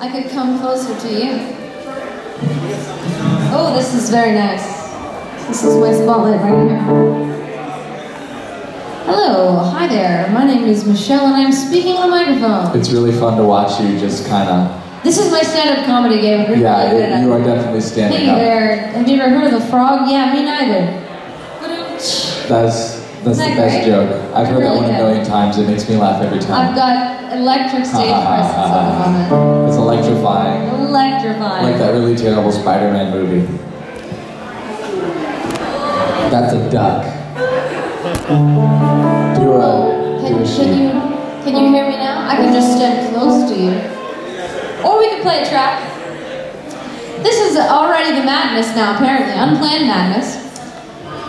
I could come closer to you. Oh, this is very nice. This is my spotlight right here. Hello, hi there. My name is Michelle and I'm speaking on a microphone. It's really fun to watch you just kind of. This is my stand-up comedy game. Really Yeah, it, you are definitely standing Hey up. there. Have you ever heard of the frog? Yeah, me neither. That's that's the that best great? joke. I've heard that Really one a million times. It makes me laugh every time. I've got electric stage ah, presence at the ah, ah. moment. It's electrifying. Electrifying. Like that really terrible Spider-Man movie. That's a duck. Do a Can, do a can you can you hear me now? I can just stand close to you. Or we could play a track. This is already the madness now, apparently. Unplanned madness.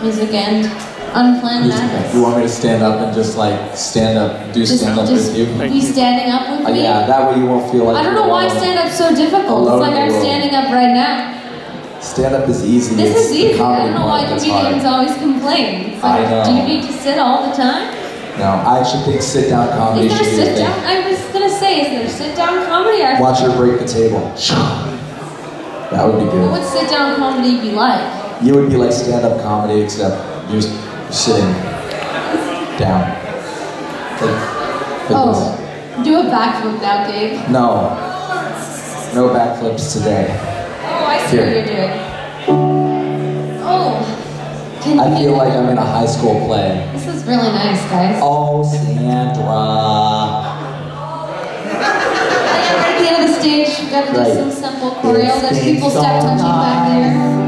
Music and unplanned madness. You want me to stand up and just like stand up, do Just, stand up just with you? be standing up with Uh, me. yeah, that way you won't feel like I don't know why stand up's so difficult. It's like I'm world. standing up right now. Stand up is easy. This it's is easy. I don't know why comedians always complain. It's I know. do you need to sit all the time? No, I actually think sit down comedy Is there should be a sit thing. down? I was gonna say, is there sit down comedy? I Watch her break the table. That would be good. What would sit down comedy be like? You would be like stand up comedy except you're s- sitting down. Like, like Oh, do a backflip now, this. No. No backflips today. Oh, I see Here. what you're doing. Oh, can I feel like I'm in a high school play. This is really nice, guys. Oh, Sandra. Right at the end of the stage, you've gotta do Right. some simple choreo. It's people step touching back there.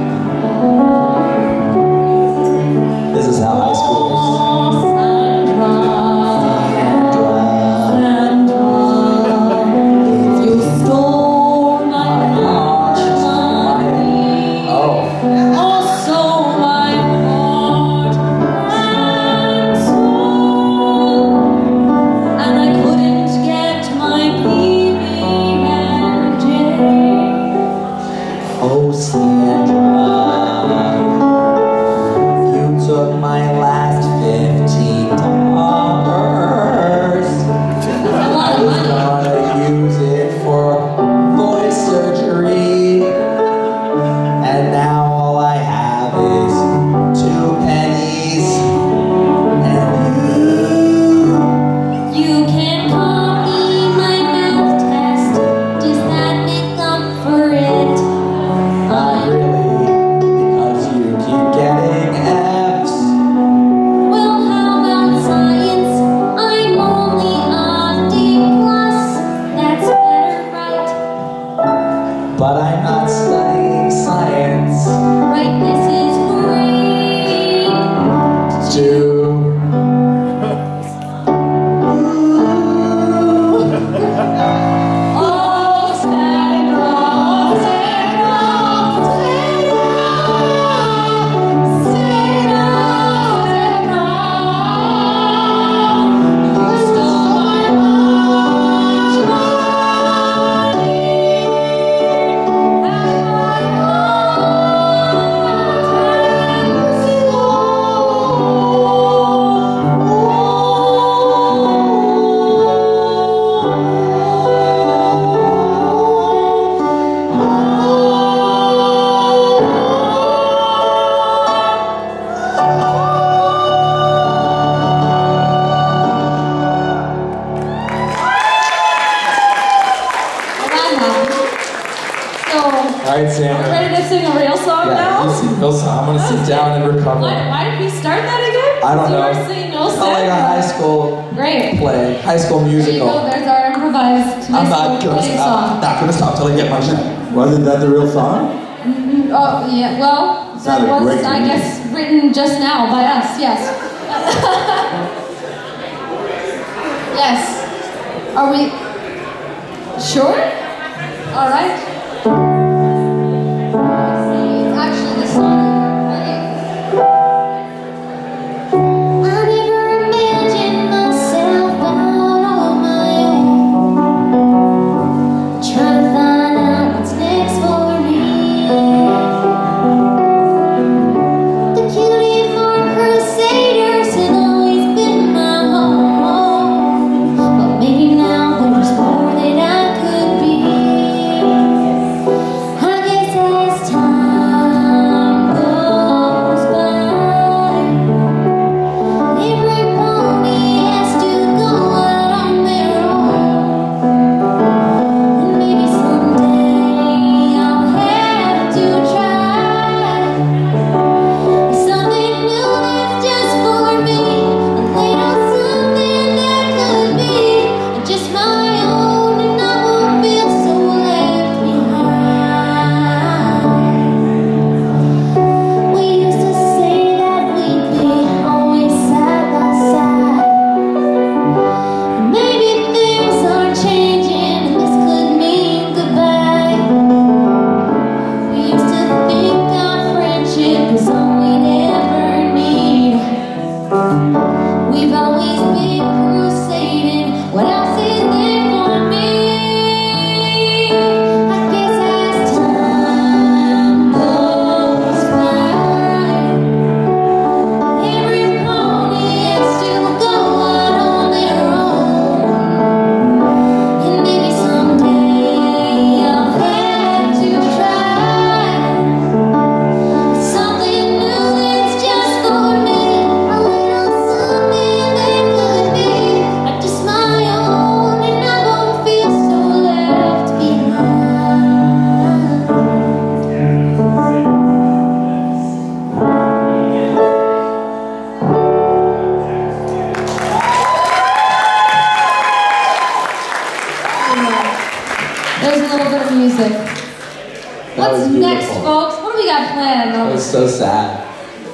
Folks? What do we got planned? That was so sad.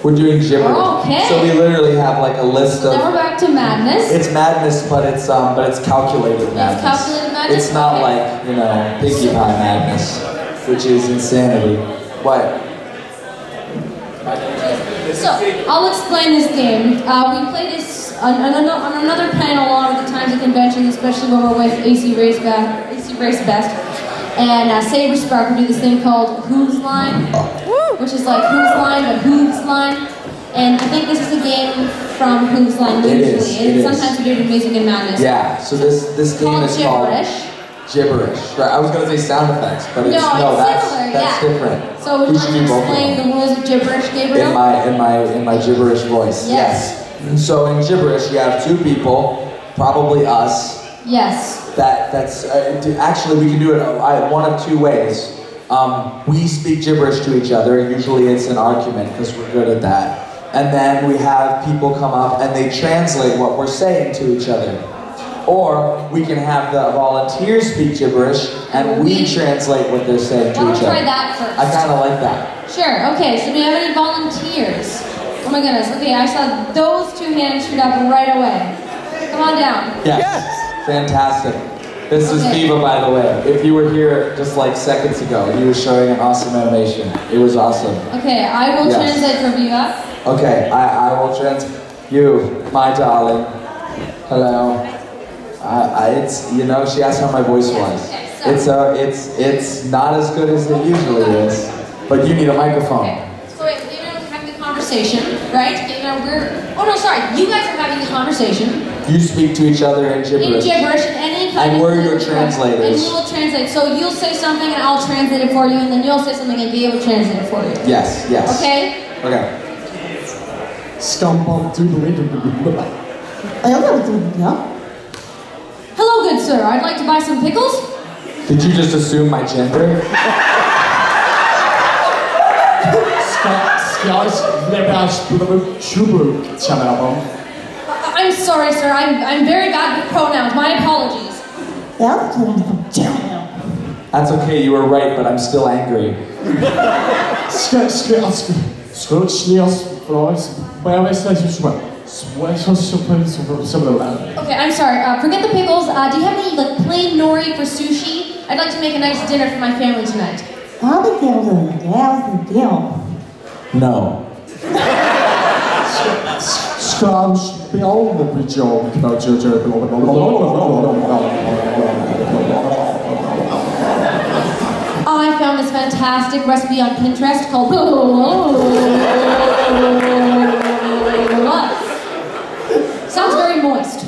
We're doing gibberish. Okay. So we literally have like a list Now we're of. back to madness. It's madness, but it's um, but it's calculated madness. It's calculated madness? It's not Okay. like you know Pinkie Pie madness, which is insanity. What? So, I'll explain this game. Uh, we play this on, on, on another panel a lot of the times at conventions, especially when we're with ACRacebest, AC Race Best and uh, Saberspark. We do this thing called Whose Line, which is like Whose Line, but Whose Line. And I think this is a game from Whose Line It usually. is, and it is. sometimes we do it in Music and Madness. Yeah. So this this game Called is gibberish. called gibberish. Gibberish. Right. I was gonna say sound effects, but it's No, no, it's that's similar, that's yeah. different. So would We you should like to do both of explain the rules of gibberish, Gabriel? in my in my in my gibberish voice. Yes. Yes. So in gibberish, you have two people, probably us. Yes. That that's uh, actually we can do it uh, one of two ways. Um, we speak gibberish to each other. Usually it's an argument because we're good at that. And then we have people come up and they translate what we're saying to each other. Or we can have the volunteers speak gibberish and we translate what they're saying to Why don't each we other. try that first? I kind of like that. Sure, okay, so do we have any volunteers? Oh my goodness, okay, I saw those two hands shoot up right away. Come on down. Yes. Fantastic. This is Viva, by the way. If you were here just like seconds ago, he was showing an awesome animation. It was awesome. Okay, I will Yes. translate for Viva. Okay, I, I will trans. You, my darling. Hello. I, I, it's you know she asked how my voice was. It's uh, it's it's not as good as it usually is, but you need a microphone. Okay, so wait, David and I are having the conversation, right? David and we're, oh no, sorry, you guys are having the conversation You speak to each other in in gibberish. gibberish and any kind And we're your translators. And we will translate. So you'll say something and I'll translate it for you, and then you'll say something and Gabe will translate it for you. Yes, yes. Okay? Okay. Scumbum doodly doodly. Hello, good sir. I'd like to buy some pickles. Did you just assume my gender? Skars leverage chubu chanabum. I- I'm sorry, sir. I'm, I'm very bad with pronouns. My apologies. That's okay, you were right, but I'm still angry. Okay, I'm sorry. Uh, forget the pickles. Uh, do you have any like plain nori for sushi? I'd like to make a nice dinner for my family tonight. No. Skar spill the bridge about Jojo. I found this fantastic recipe on Pinterest called. Sounds very moist.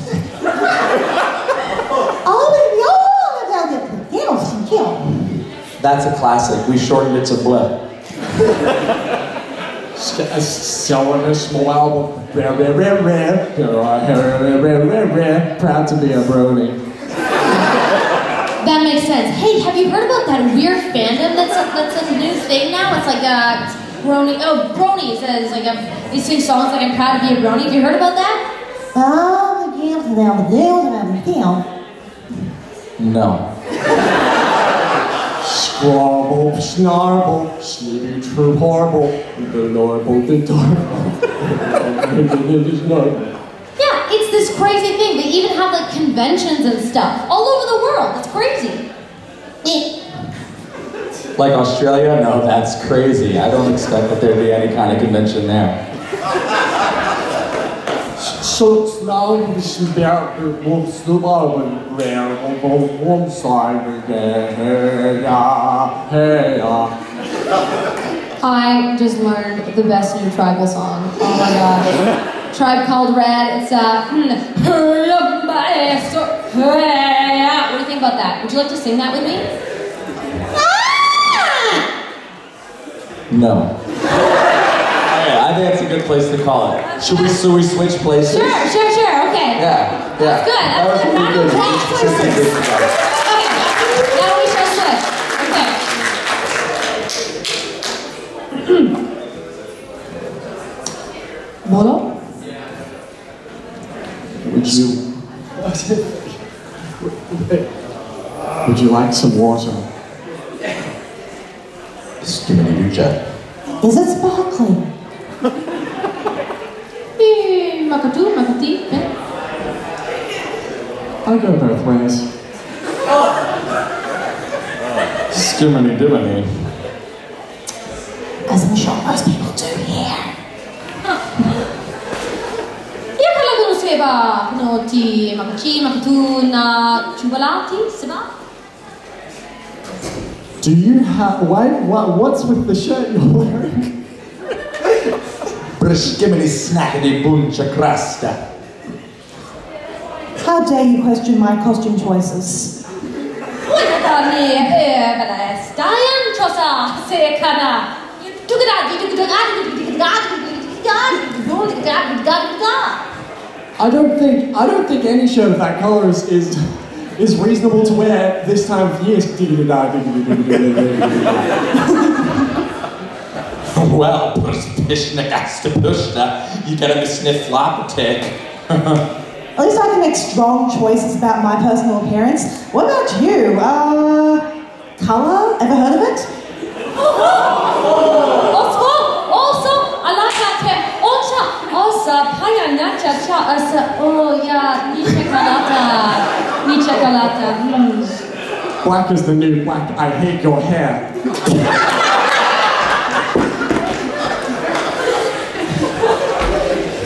That's a classic. We shortened it to blip. Selling a small album. Rare, rare, rare, rare. Here I rare, rare, rare, rare. Proud to be a brony. That makes sense. Hey, have you heard about that weird fandom that's a, that's a new thing now? It's like a brony. Oh, brony says like a they sing songs like I'm proud to be a brony. Have you heard about that? Oh, the games and the deals and everything. No. Scrabble, snarble, sneaky, true, horrible. The normal, the adorable. Yeah, it's this crazy thing. They even have like conventions and stuff all over the world. It's crazy. Eh. Like Australia? No, that's crazy. I don't expect that there'd be any kind of convention there. On side. Hey, hey. I just learned the best new tribal song. Oh my god. Tribe called Red. It's uh. hmm, What do you think about that? Would you like to sing that with me? No. Okay, I think that's a good place to call it. Should we, should we switch places? Sure, sure, sure. Okay. Yeah, yeah. That's good, That was pretty good. Just- just a this. good. Okay. Now we shall switch. Okay. Hmm. Bolo? Would you? Would you like some water? Just give me a jet. Is it sparkling? Makatu, makati? I go both ways. Skimminy dimminy. As I'm sure most people do here. Ia ka lagu seba no ti makachi makatu na chubalati seba. Do you have, why, what, what's with the shirt you're wearing? Brishkimini snackety buncha crasta. How dare you question my costume choices? I don't think, I don't think any shirt of that color is, is, is reasonable to wear this time of year. Well, pushna you gotta be sniff flop tick. At least I can make strong choices about my personal appearance. What about you? Uh, color? Ever heard of it? Also, also, alaka te ocha, osa paya nacha cha asa oh ya ni chocolata, ni chocolata. Mm. Black is the new black. I hate your hair.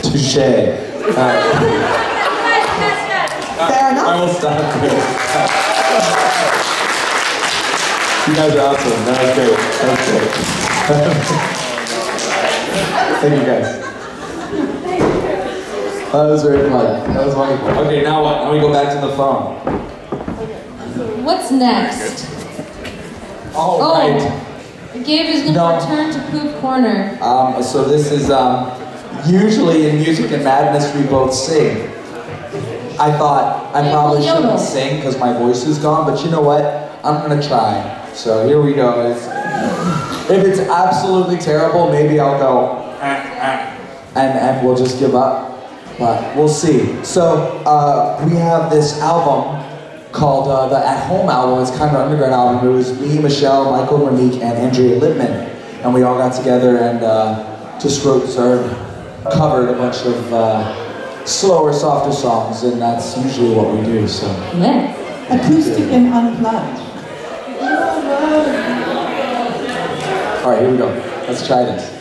Touche. Alright, Fair I will stop here. You guys are awesome. That was great. That was great. Thank you guys. That was very fun. That was wonderful. Okay, now what? Now we go back to the phone. What's next? All Oh. right. Gabe is gonna No. return to Poop Corner. Um, so this is um, usually in Music and Madness we both sing. I thought I probably shouldn't sing because my voice is gone, but you know what? I'm gonna try. So here we go. If it's absolutely terrible, maybe I'll go and and we'll just give up. But we'll see. So uh, we have this album called uh, the At Home album. It's kind of an underground album. It was me, Michelle, Michael Monique, and Andrea Libman, and we all got together and uh, just wrote or covered a bunch of uh, slower, softer songs, and that's usually what we do. So Yeah. Acoustic and unplugged. all right, here we go. Let's try this.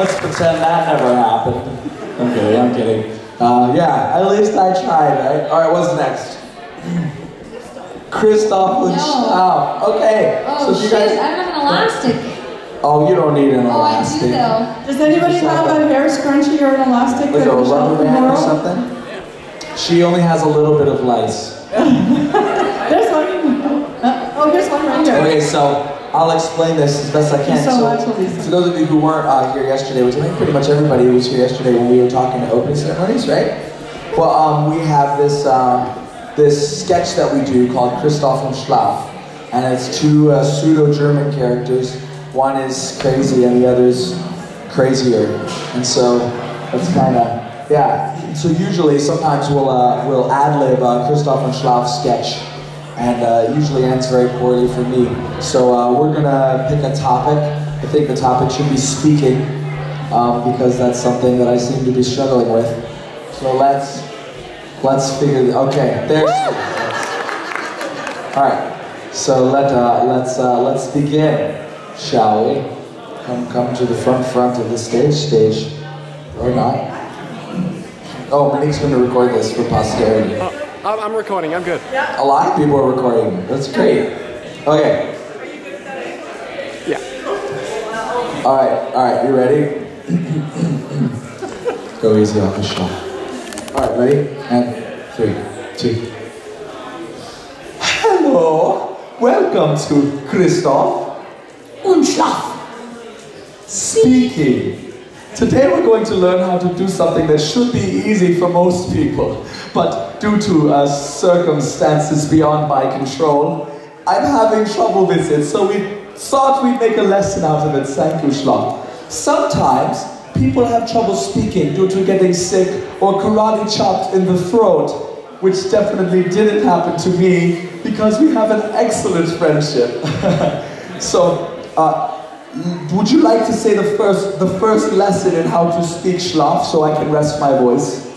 Let's pretend that never happened. I'm kidding, I'm kidding. Uh, yeah, at least I tried, right? Alright, what's next? Christoph and No. Schlau. Okay. Oh so you shit, guys. I don't have an elastic. Oh, you don't need an Oh, I elastic. do though. Does anybody have a hair scrunchie or an elastic Like a rubber band or something? She only has a little bit of lice. There's one. Oh, here's one right here. Okay, so I'll explain this as best I can. So for those of you who weren't uh, here yesterday, which I think pretty much everybody was here yesterday when we were talking to opening ceremonies, right? Well, um, we have this uh, this sketch that we do called Christoph und Schlaf, and it's two uh, pseudo-German characters. One is crazy and the other's crazier, and so that's kind of yeah. So usually, sometimes we'll uh, we'll ad lib uh, Christoph und Schlaf sketch and uh, usually ends very poorly for me. So uh, we're gonna pick a topic. I think the topic should be speaking um, because that's something that I seem to be struggling with. So let's let's figure. Okay, there's. All right. So let uh, let's uh, let's begin, shall we? Come come to the front front of the stage stage, or not. Oh, Monique's gonna record this for posterity. I'm, I'm recording. I'm good. Yeah. A lot of people are recording. That's great. Okay. Are you good at that? Yeah. All right. All right. You ready? Go easy on the shot. All right. Ready? And three, two. Hello. Welcome to Christoph Und Schlaf. speaking. Today we're going to learn how to do something that should be easy for most people, but due to uh, circumstances beyond my control, I'm having trouble with it, so we thought we'd make a lesson out of it. Thank you, Schlaf. Sometimes people have trouble speaking due to getting sick or karate chopped in the throat, which definitely didn't happen to me because we have an excellent friendship. so, uh, would you like to say the first, the first lesson in how to speak Schlaf so I can rest my voice?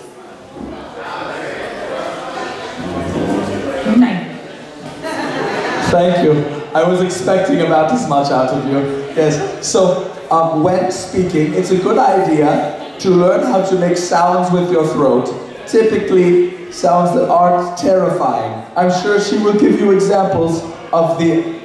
Thank you. I was expecting about as much out of you. Yes. So, um, when speaking, it's a good idea to learn how to make sounds with your throat. Typically, sounds that aren't terrifying. I'm sure she will give you examples of the.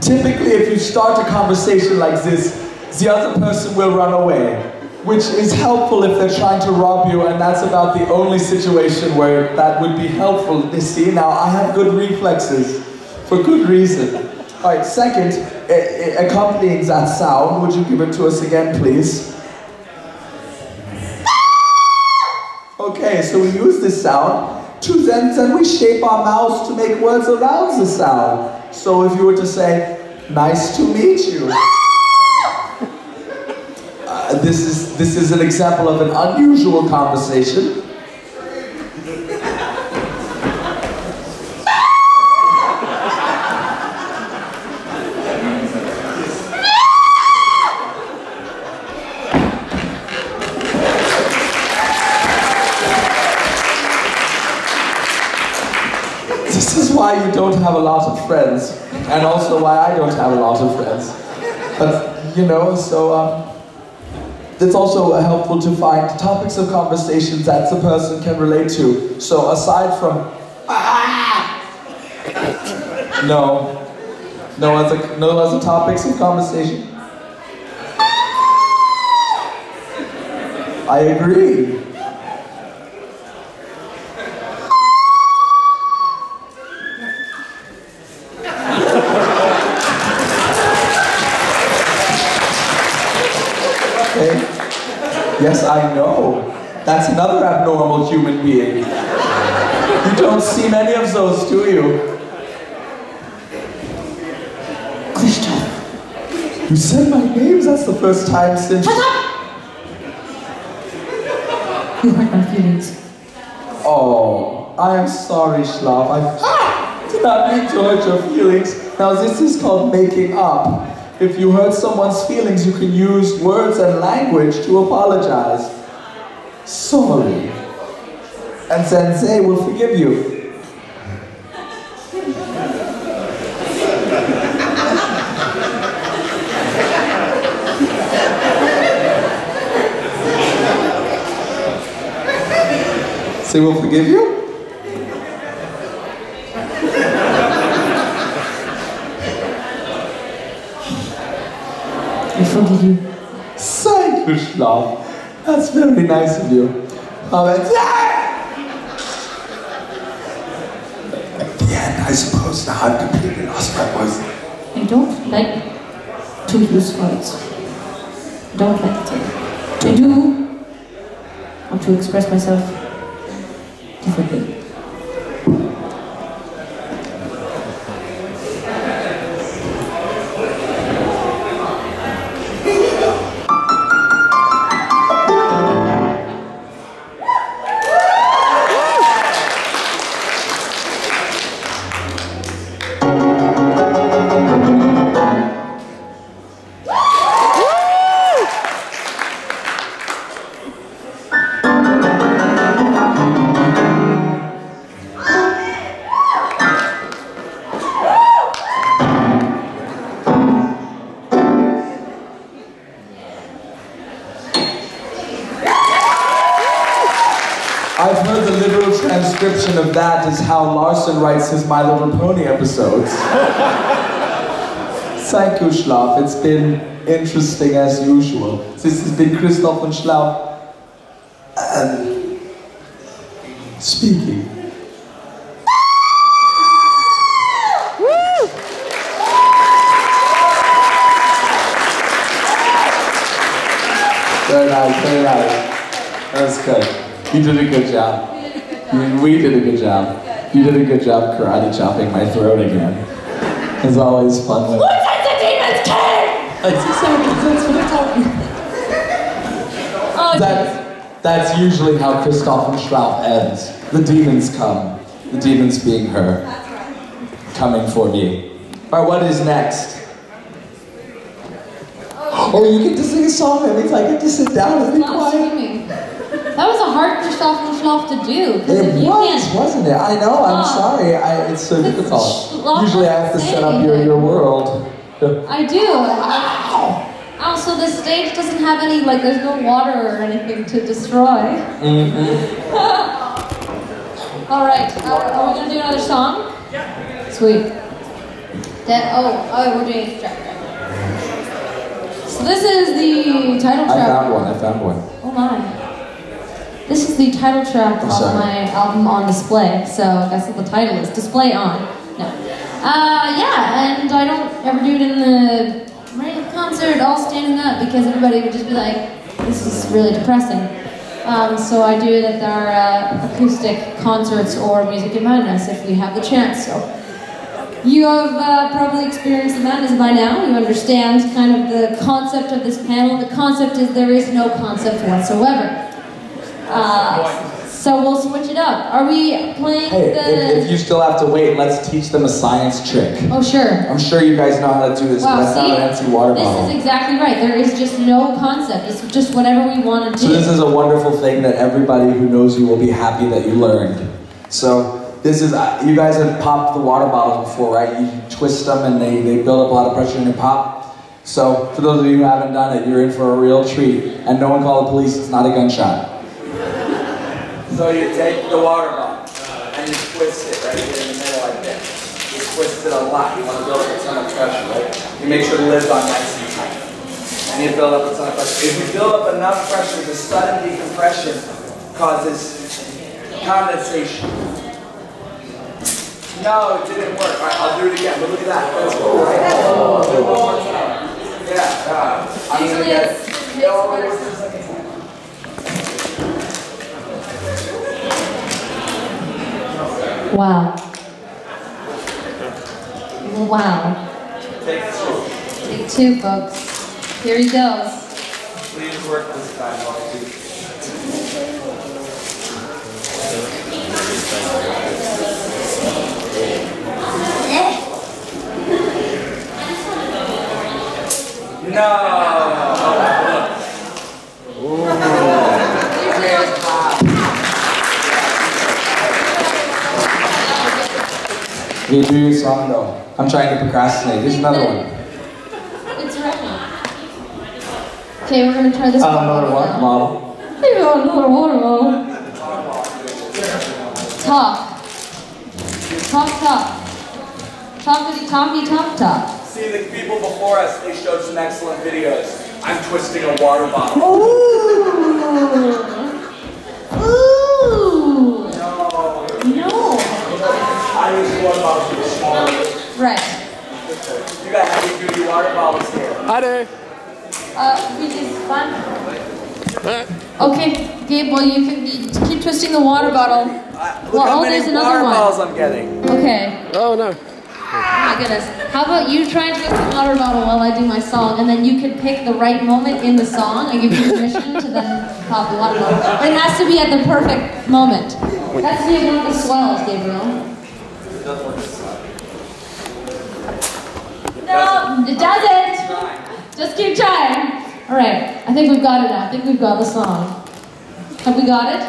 Typically, if you start a conversation like this, the other person will run away, which is helpful if they're trying to rob you, and that's about the only situation where that would be helpful. You see, now I have good reflexes for good reason. All right, second, accompanying that sound, would you give it to us again, please? Okay, so we use this sound to then, then we shape our mouths to make words around the sound. So if you were to say, nice to meet you this is this is an example of an unusual conversation. this is why you don't have a lot of friends, and also why I don't have a lot of friends. But you know, so. Um, it's also helpful to find topics of conversations that the person can relate to. So aside from, ah, no, no other, no other topics of conversation. I agree. Yes, I know. That's another abnormal human being. You don't see many of those, do you? Christoph. You said my name? That's the first time since. Shut up! You hurt my feelings. Oh, I am sorry, Schlaf. I ah! did not mean to hurt your feelings. Now, this is called making up. If you hurt someone's feelings, you can use words and language to apologize. Sorry. And they will forgive you. They will forgive you? I. Thank you, Schlaf. That's very nice of you. The end, I suppose now I've completely lost my voice. I don't like to use words. Don't like to. I do want to express myself Pony episodes. Thank you, Schlaf. It's been interesting as usual. This has been Christoph and Schlaf. And speaking. Very nice, very nice. That was good. You did a good job. We did a good job. You did a good job karate chopping my throat again. It's always fun when. What's that the demon's king? That's exactly that's what I'm talking Oh, That, that's usually how Christoph and Strauch ends. The demons come. The demons being her. Coming for me. Alright, what is next? Oh, oh you get to sing a song. That means I get to sit down and be not quiet. Screaming. That was a hard Christoph and Schlaf to do. 'cause It was, can't- wasn't it? I know, I'm sorry. I, it's so difficult. Schlaf Usually I have to set up your, your world. I do. Oh, so the stage doesn't have any, like, there's no water or anything to destroy. Mm-hmm. All right, uh, are we gonna do another song? Yeah. Sweet. Then, oh, oh, we're doing track. So this is the title I track. found one, I found one. Oh my. This is the title track of my album on display, so I guess what the title is Display On. No. Uh, yeah, and I don't ever do it in the right, concert all standing up because everybody would just be like, this is really depressing. Um, so I do it at our uh, acoustic concerts or Music in Madness if we have the chance. So you have uh, probably experienced the madness by now. You understand kind of the concept of this panel. The concept is there is no concept whatsoever. Uh, so we'll switch it up. Are we playing Hey, the? if, if you still have to wait, let's teach them a science trick. Oh sure. I'm sure you guys know how to do this, Wow, found see? an empty water This bottle. is exactly right. There is just no concept. It's just whatever we want to do. So this is a wonderful thing that everybody who knows you will be happy that you learned. So this is, uh, you guys have popped the water bottles before, right? You twist them and they, they build up a lot of pressure and they pop. So for those of you who haven't done it, you're in for a real treat. And no one call the police, it's not a gunshot. So you take the water bottle and you twist it right here in the middle like this. You twist it a lot. You want to build up a ton of pressure, right? You make sure the lid's on nice and tight. And you build up a ton of pressure. If you build up enough pressure, the sudden decompression causes condensation. No, it didn't work. All right, I'll do it again. But look at that. That's cool, right? Oh, it one. Yeah. Uh, I'm gonna get. it's- it's No, worse. what's the second time? Wow. Wow. Take two. Take two, folks. Here he goes. Please work this time. while we No. You do your song though. I'm trying to procrastinate. Here's another one. It's ready. Okay, we're gonna try this Uh, one. another one. now. Model. Here we go, another water bottle. Talk. Talk, talk. Talkity, talky, talk, talk. See the people before us. They showed some excellent videos. I'm twisting a water bottle. Ooh. Ooh. No. I use water bottles for smaller. Right. You got heavy duty water bottles here. Hi there. Uh, which is fun. Huh? Okay, Gabe, well, you can you keep twisting the water bottle. Uh, look Well, how oh, many there's another water one. bottles I'm getting. Okay. Oh no. Oh my goodness. How about you try and twist the water bottle while I do my song, and then you can pick the right moment in the song. I give you permission to then pop the water bottle. But it has to be at the perfect moment. It has to be one of the swells, Gabriel. No, it doesn't. Just keep trying. All right. I think we've got it now. I think we've got the song. Have we got it?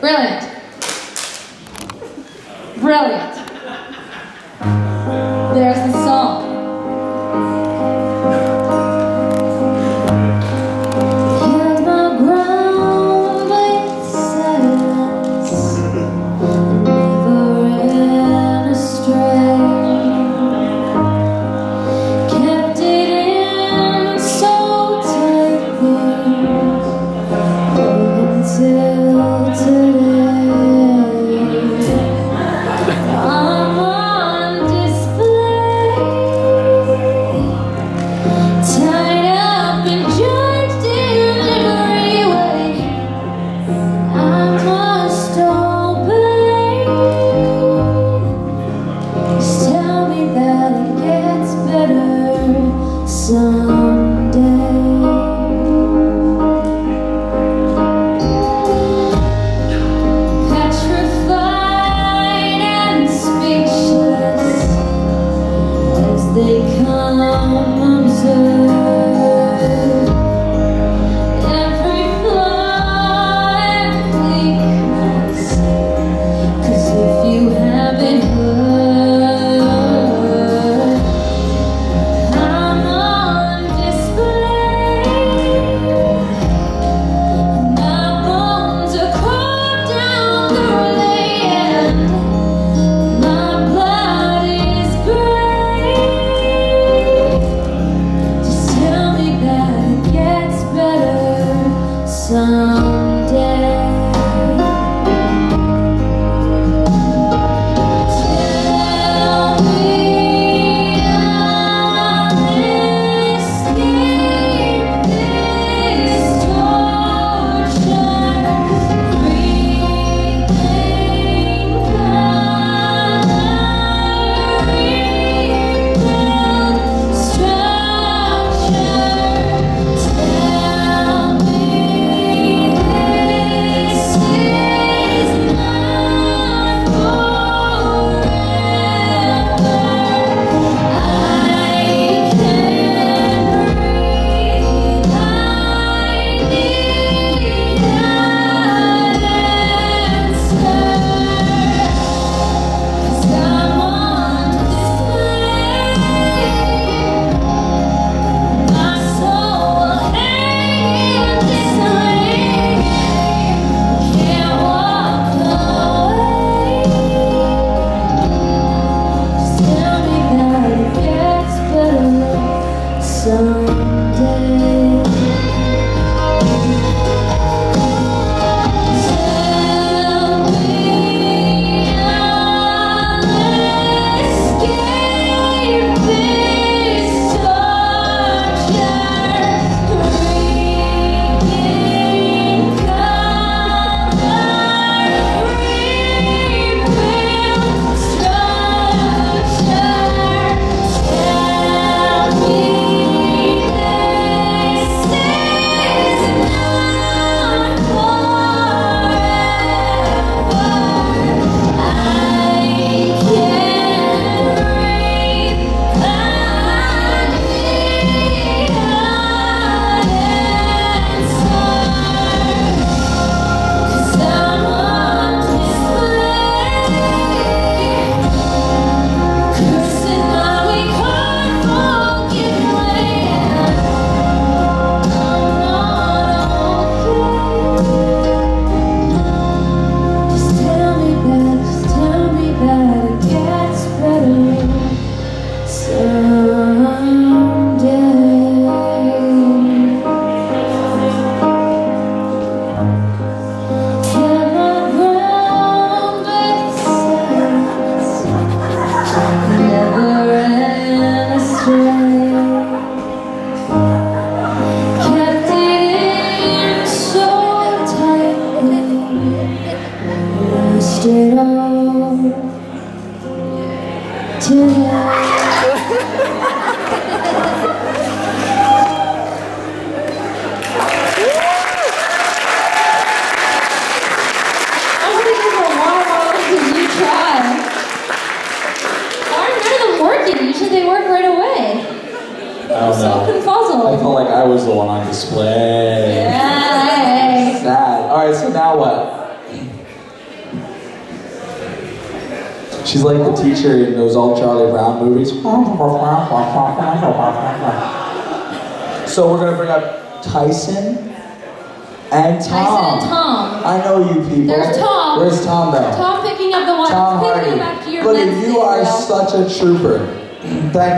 Brilliant. Brilliant. There's the song.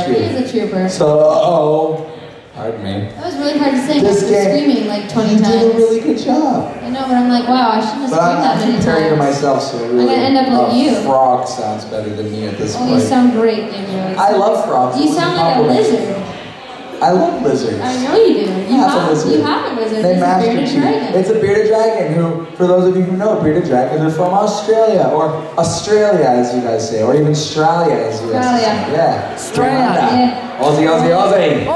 You. is a trooper. So, oh, pardon me. That was really hard to sing. This game- screaming like 20 You times. did a really good job. I know, but I'm like, wow, I shouldn't have But screamed I'm that many comparing to myself, so really, gonna end up like you. frog sounds better than me at this Oh, you sound great, Gabriel. I love frogs. You sound like a lizard. I love lizards. I know you do. You have a lizard. you have a lizard. They It's a master bearded cheat. dragon. It's a bearded dragon who, for those of you who know, bearded dragons are from Australia, or Australia as you guys say, or even Australia as you guys say. Australia. Yeah. Australia. Yeah. Aussie, Aussie, Aussie.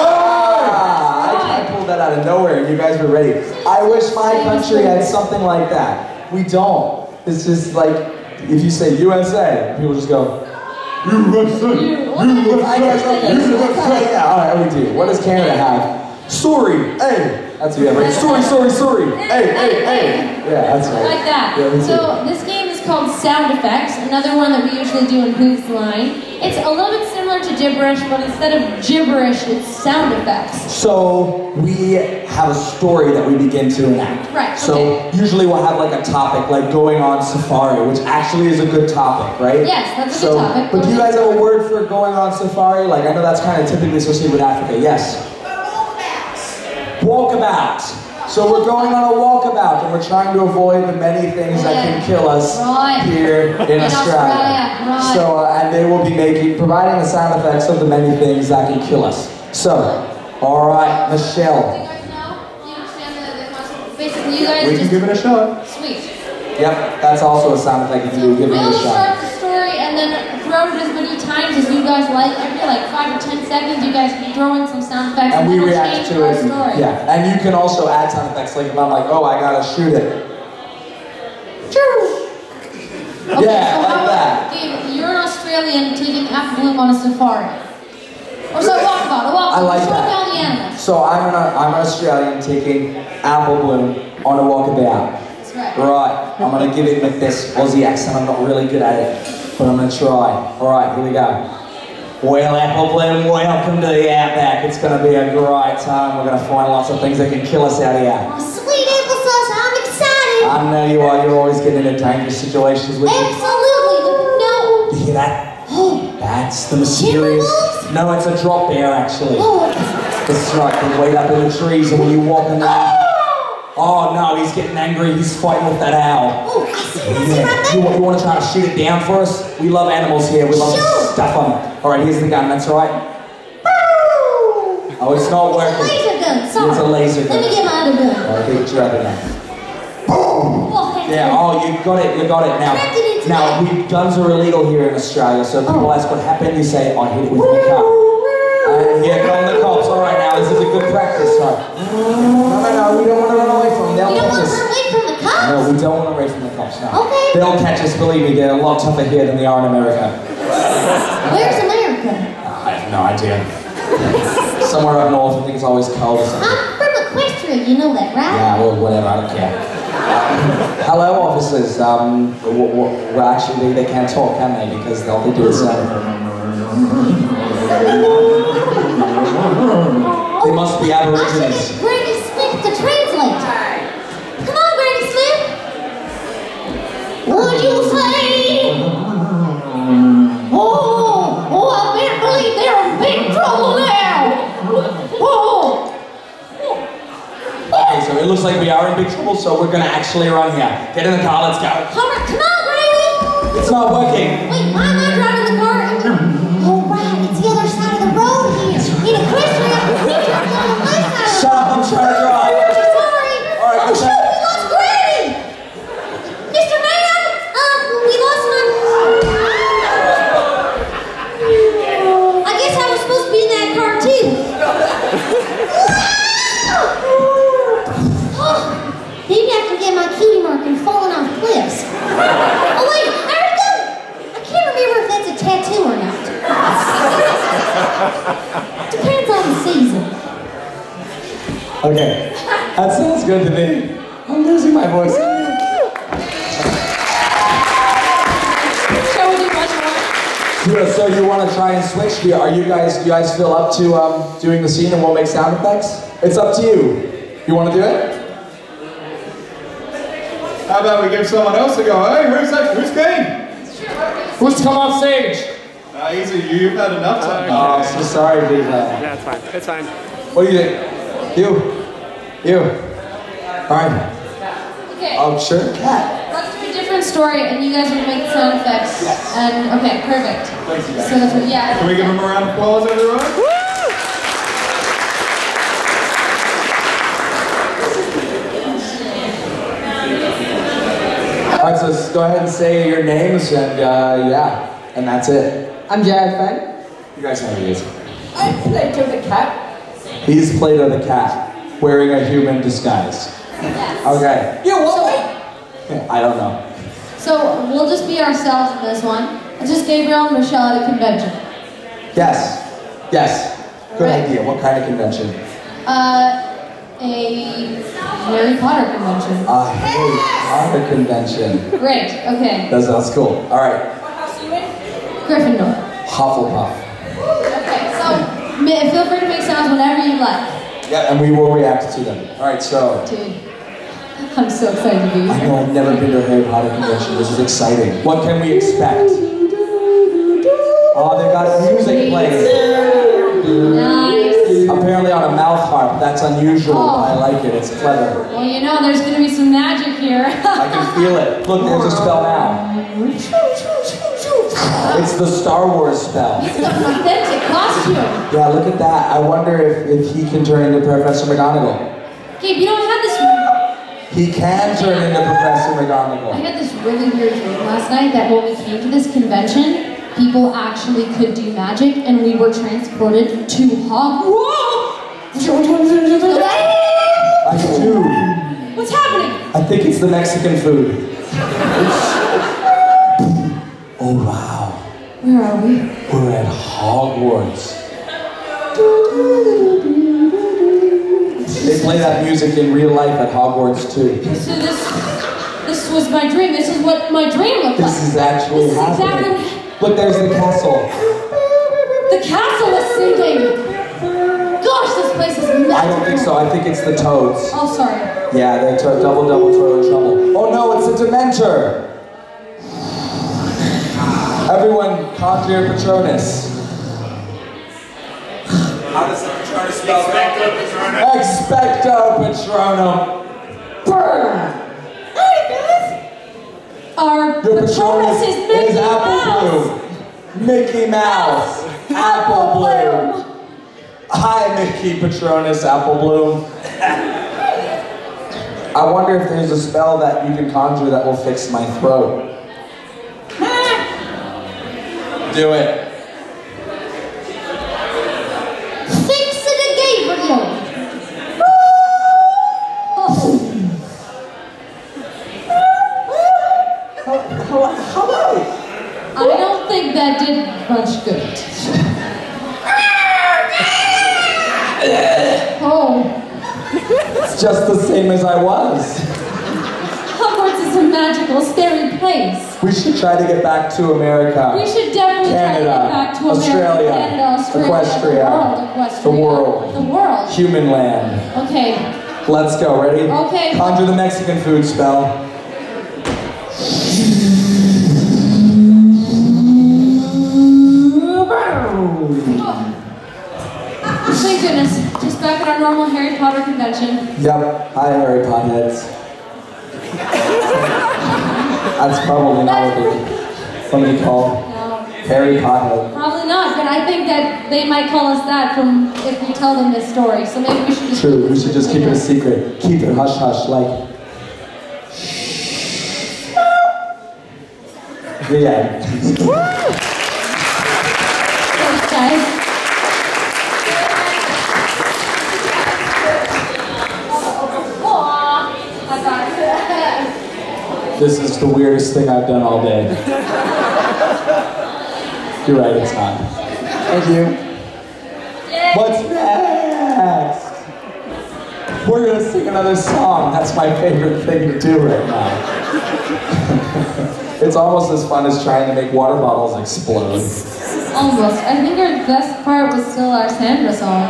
Ah, I, I pulled that out of nowhere and you guys were ready. I wish my country had something like that. We don't. It's just like, if you say USA, people just go, You- I guess, okay. so- Yeah, all right, we do. What does Canada have? Sorry, hey. That's what you have, right? Sorry, sorry, sorry. Hey, hey, hey. Yeah, that's right. Like that. Yeah, so this game is called Sound Effects, another one that we usually do in Whose Line. It's a little bit similar to gibberish, but instead of gibberish, it's sound effects. So we have a story that we begin to enact. Right, So usually we'll have like a topic, like going on safari, which actually is a good topic, right? Yes, that's a so, good topic. But do you guys have a word for going on safari? Like I know that's kind of typically associated with Africa. Yes. Walkabout. So we're going on a walkabout and we're trying to avoid the many things that can kill us Right. here in, In Australia. Australia, right. So uh, and they will be making providing the sound effects of the many things that can kill us. So, all right, Michelle, guys know? Do you understand the, the concept? Basically, you guys we can just give it a shot. sweet. Yep, that's also a sound effect you can do. Give it a shot. Throw it as many times as you guys like. Every like five or ten seconds, you guys can throw in some sound effects And and, we react to it. story. Yeah, and you can also add sound effects. Like if I'm like, oh, I gotta shoot it. Okay, Yeah, so like how that. about, Gabe, you're an Australian taking Apple Bloom on a safari. Or so walkabout, a walkabout. I like that. Down the animals. So I'm an I'm an Australian taking apple bloom on a walkabout. That's right. Right, I'm gonna give it with this Aussie accent. I'm not really good at it, but I'm gonna try. All right, here we go. Well, Apple Bloom, welcome to the Outback. It's gonna be a great time. We're gonna find lots of things that can kill us out here. Oh, sweet applesauce, I'm excited. I know you are. You're always getting into dangerous situations with me. Absolutely. No. You hear that? Oh. That's the mysterious. No, it's a drop bear actually. Oh. That's right. They wait up in the trees, and when you walk in there. Oh no, he's getting angry. He's fighting with that owl. Oh, I see. I see right Yeah. You, you want to try to shoot it down for us? We love animals here. We love to Shoot. stuff them. All right, here's the gun. That's all right. Oh, it's not working. Laser gun. Sorry. It's a laser gun. Let me get my other gun. All right, get your other gun. Oh, Yeah. you. Oh, you got it. You got it. Now, now, we, guns are illegal here in Australia. So if people Oh. ask what happened, you say, "I hit it with my car." And here come the cops. All right, now this is a good practice. All right. No, no, no. We don't want to run away from them. They'll You don't catch want to us. run away from the cops? No, we don't want to run away from the cops. No. Okay. They'll catch us. Believe me, they're a lot tougher here than they are in America. Where's America? I have no idea. Somewhere up north, I think it's always cold or something. I'm from Equestria, you know that, right? Yeah, well, whatever, I don't care. Um, hello, officers. Um, w- w- well, actually, they, they can't talk, can they? Because all they do is sound. They must be aborigines. Granny Smith to translate. Come on, Granny Smith. Would you say? Oh, oh, I can't believe they're in big trouble now. Oh. Okay, so it looks like we are in big trouble, so we're gonna actually run here. Get in the car, let's go. Come on, come on, Granny. It's not working. You guys, feel up to um, doing the scene and we'll make sound effects? It's up to you. You want to do it? How about we give someone else a go? Hey, who's that? Who's game? Who's to come on stage? Uh, easy, you. You've had enough time. Oh, I'm so sorry, Viva. Yeah, it's fine. It's fine. What do you think? You? You? All right. Okay. Oh, sure. Cat. Let's do a different story, and you guys will make the sound effects. Yes. And okay, perfect. Thanks, you guys. So that's what, yeah. Can we give them a round of applause, everyone? Woo! All right, so s- go ahead and say your names and uh, yeah, and that's it. I'm Jared Fenn. You guys know who he is. I'm Plato the cat. He's Plato the cat, wearing a human disguise. Okay. You what? I don't know. So we'll just be ourselves in this one. It's just Gabriel and Michelle at a convention. Yes. Yes. Good Right. idea. What kind of convention? Uh, a Harry Potter convention. A Harry Potter convention. Great. Okay. That sounds cool. All right. Gryffindor. Hufflepuff. Okay. So ma- feel free to make sounds whenever you like. Yeah, and we will react to them. All right, so Dude, I'm so excited to be here. I know I've never been to a Harry Potter convention. This is exciting. What can we expect? Oh, they've got music playing. Nice. Apparently on a mouth harp. That's unusual, but I like it. It's clever. Well, you know, there's gonna be some magic here. I can feel it. Look, there's a spell now. It's the Star Wars spell. He's got an authentic costume. Yeah, look at that. I wonder if, if he can turn into Professor McGonagall. Gabe, you don't have this. He can turn into Professor McGonagall. I had this really weird dream last night that when we came to this convention, people actually could do magic, and we were transported to Hogwarts. I do. What's happening? I think it's the Mexican food. Oh wow. Where are we? We're at Hogwarts. They play that music in real life at Hogwarts too. So this, this was my dream. This is what my dream looked This like. is actually This is happening. exactly- Look, there's the castle. The castle is sinking. Gosh, this place is magical. I don't think so. I think it's the toads. Oh, sorry. Yeah, they're to- double, double, toil in trouble. Oh no, it's a Dementor. Everyone, conjure Patronus. How does the Patronus spell? Expecto Patronum. Burn. Our Your Patronus is Mickey is Apple Mouse. Bloom. Mickey Mouse. Apple Bloom. Hi, Mickey Patronus Apple Bloom. I wonder if there's a spell that you can conjure that will fix my throat. Do it. Fix it again, Gabriel. Hello? I don't think that did much good. oh, It's just the same as I was. Hogwarts is a magical, scary place. We should try to get back to America. We should definitely try to Canada, get back to America, Australia, Canada, Australia, Equestria, the world, Equestria, the world. the world. Human land. Okay, Let's go. Ready? Okay. Conjure the Mexican food spell. Thank goodness. Just back at our normal Harry Potter convention. Yep. Hi, Harry Potheads. That's probably not what they, somebody called No, Harry Potter. probably not. But I think that they might call us that from if we tell them this story. So maybe we should just. True. We should just keep it a secret. Keep it hush hush, like. The end. Thanks, guys. Aw, I got it. This is the weirdest thing I've done all day. You're right, it's not. Thank you. What's next? We're gonna sing another song. That's my favorite thing to do right now. it's almost as fun as trying to make water bottles explode. Almost. I think our best part was still our Sandra song.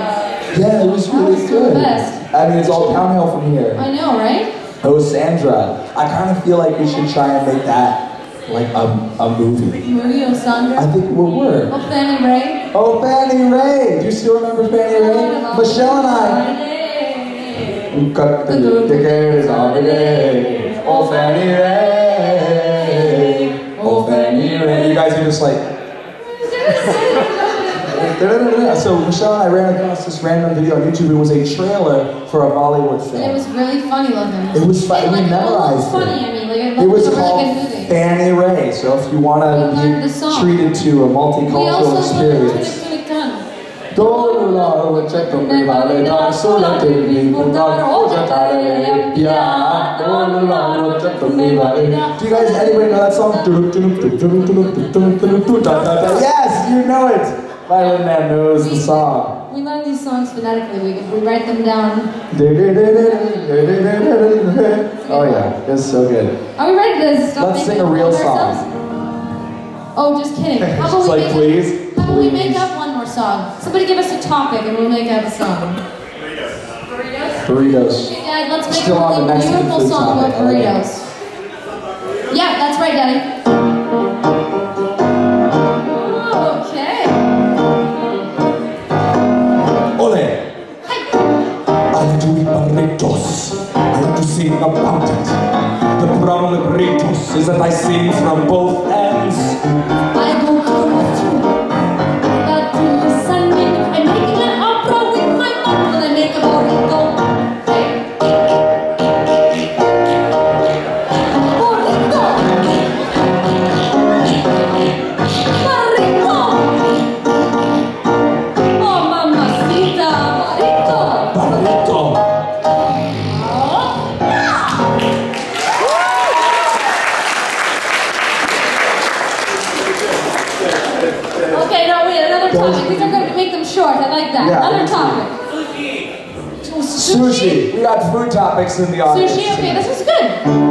Yeah, it was That was really still good. the best. I mean, it's all downhill from here. I know, right? Oh, Sandra. I kind of feel like we should try and make that like a, a movie. Maria Sandra. I think we were. Oh, Fanny Ray. Oh, Fanny Ray. Do you still remember Fanny Ray? Oh, Michelle and I. We cut the tickets on the day. Oh, Fanny Ray. Oh, oh, Fanny Ray. You guys are just like. So Michelle and I ran across this random video on YouTube. It was a trailer for a Bollywood film. And it was really funny looking. It was fun. It, We like, memorized almost funny. it. I mean, like it, It was really called good. Fanny Ray. So if you want to be treated to a multicultural experience. Tunik Tunik Done. Dollar check me vale dar sola te vi portar giocare via Dollar check me vale Do you guys anybody know that song? Yes, you know it. Violin Man knows the song. We learn these songs phonetically. We, we write them down. Oh yeah, it's so good. Are we ready to stop Let's sing a real song. ourselves? Oh, just kidding. How about She's we like, make please, Up, how about we make up one more song? Somebody give us a topic and we'll make up a song. Burritos. Okay, Dad, let's make Still a really beautiful song about I like burritos. Yeah, that's right, Daddy. It. The problem with burritos is that I sing from both ends. Got food topics in the audience. Sushi, okay, this is good.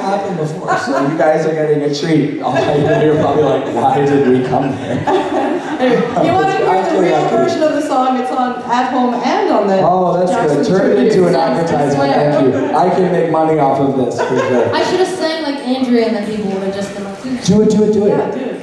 Happened before. So you guys are getting a treat. All I hear you're probably like, why did we come here? Anyway, you want to hear the real version of the song? It's on at home and on the. Oh, that's good. Jackson Turn it into an advertisement. Thank you. I can make money off of this for sure. I should have sang like Andrea and then people would have just been like, Do it, do it, do it. Yeah, do it,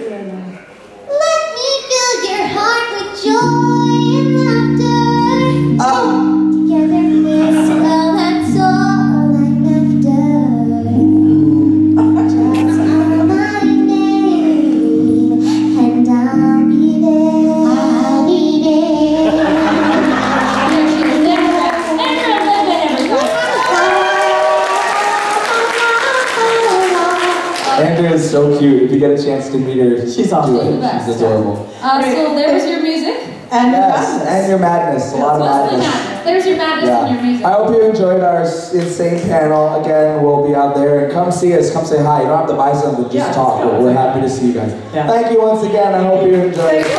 chance to meet her, She's do awesome. it. She's the best. She's adorable. Uh, so there was your music. And Yes, and your madness. A lot of madness. madness. There's your madness and your music. I hope you enjoyed our insane panel. Again, we'll be out there and come see us. Come say hi. You don't have to buy something, just Yeah, talk. just come. We're happy to see you guys. Yeah. Thank you once again. I hope you enjoyed. Thanks,